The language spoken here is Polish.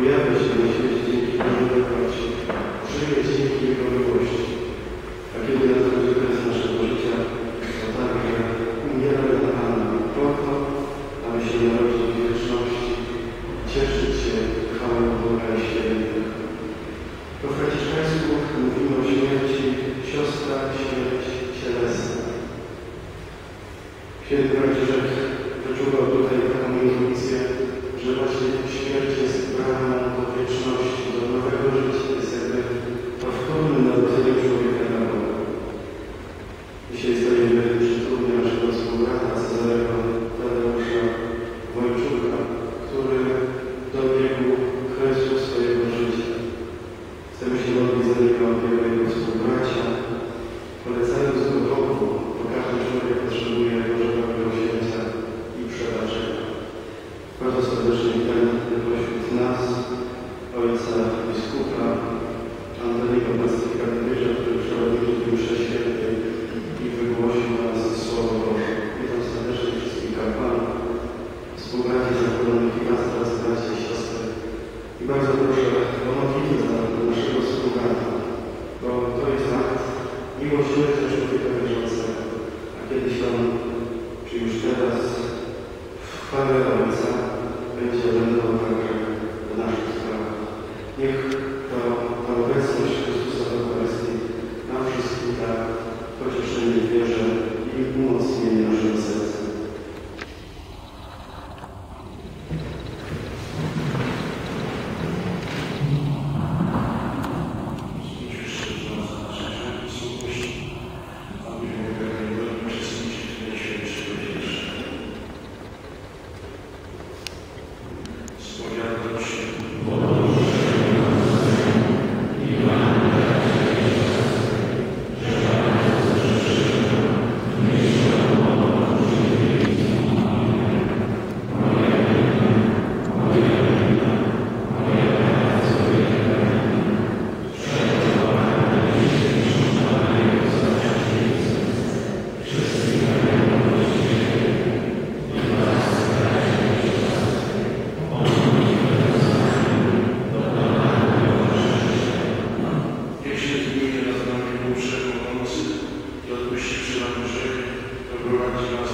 pojawia się na świecie dzięki Bożej dobroci, żyje dzięki Jego miłości. A kiedy nadchodzi kres naszego życia, to także umiera dla Pana po to, aby się narodzić w wieczności, cieszyć się chwałą Boga i świętych. Po franciszkańsku mówimy o śmierci siostra, śmierć cielesna. Święty Franciszek wyczuwał tutaj taką intuicję, że właśnie śmierć jest bramą do wieczności, do nowego życia, jest jakby powtórnym narodzeniem człowieka na Boga. Dzisiaj stoimy przy trumnie naszego współbrata Cezarego Tadeusza Wojczuka, który dobiegł kresu Bardzo serdecznie witam pośród nas ojca biskupa Antoniego Pastyka Wybierza, który przewodniczył w mszy świętej i wygłosił nas Słowo Boże. Witam serdecznie wszystkich kapłanów, współbraci zakonnych i was oraz braci i siostry. I bardzo proszę o modlitwę za naszego współbrata, bo to jest akt miłosierdzia их э, э подвергся Lord,